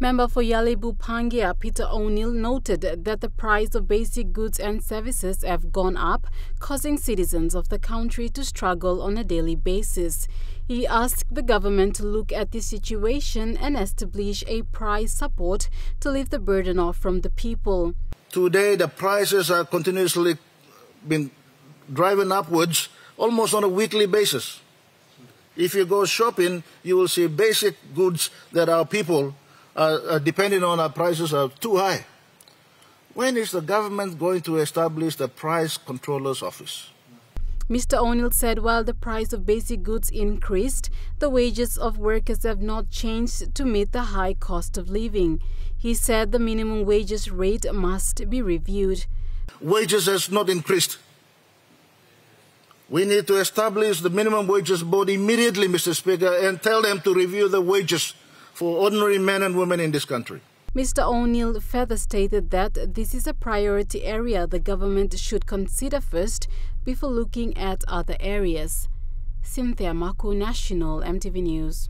Member for Ialibu Pangia, Peter O'Neill, noted that the price of basic goods and services have gone up, causing citizens of the country to struggle on a daily basis. He asked the government to look at the situation and establish a price support to lift the burden off from the people. Today, the prices are continuously been driving upwards almost on a weekly basis. If you go shopping, you will see basic goods that our people uh, uh, depending on our prices, are too high. When is the government going to establish the price controller's office? Mr. O'Neill said while the price of basic goods increased, the wages of workers have not changed to meet the high cost of living. He said the minimum wages rate must be reviewed. Wages has not increased. We need to establish the minimum wages board immediately, Mr. Speaker, and tell them to review the wages for ordinary men and women in this country. Mr. O'Neill further stated that this is a priority area the government should consider first before looking at other areas. Cynthia Maku, National EMTV News.